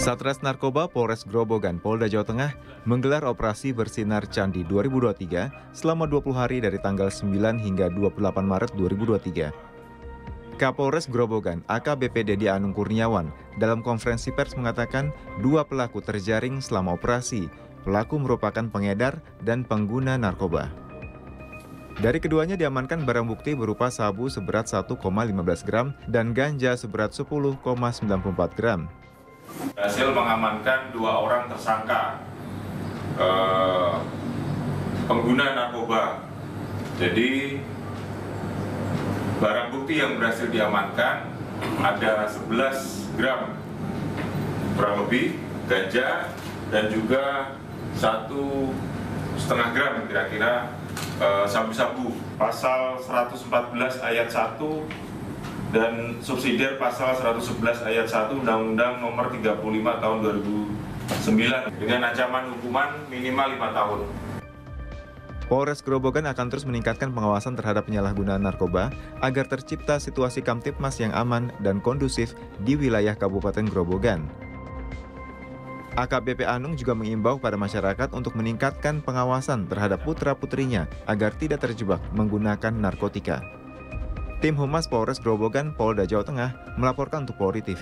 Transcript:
Satres Narkoba Polres Grobogan, Polda Jawa Tengah menggelar operasi Bersinar Candi 2023 selama 20 hari dari tanggal 9 hingga 28 Maret 2023. Kapolres Grobogan, AKBP Dedi Anung Kurniawan, dalam konferensi pers mengatakan dua pelaku terjaring selama operasi. Pelaku merupakan pengedar dan pengguna narkoba. Dari keduanya diamankan barang bukti berupa sabu seberat 1,15 gram dan ganja seberat 10,94 gram. Hasil mengamankan dua orang tersangka eh, pengguna narkoba. Jadi barang bukti yang berhasil diamankan ada 11 gram kurang lebih ganja dan juga satu setengah gram kira-kira eh, sabu-sabu. Pasal 114 ayat 1 dan subsidiar pasal 111 ayat 1 Undang-Undang Nomor 35 Tahun 2009 dengan ancaman hukuman minimal 5 tahun. Polres Grobogan akan terus meningkatkan pengawasan terhadap penyalahgunaan narkoba agar tercipta situasi kamtipmas yang aman dan kondusif di wilayah Kabupaten Grobogan. AKBP Anung juga mengimbau pada masyarakat untuk meningkatkan pengawasan terhadap putra-putrinya agar tidak terjebak menggunakan narkotika. Tim Humas Polres Grobogan, Polda Jawa Tengah melaporkan untuk Polri TV.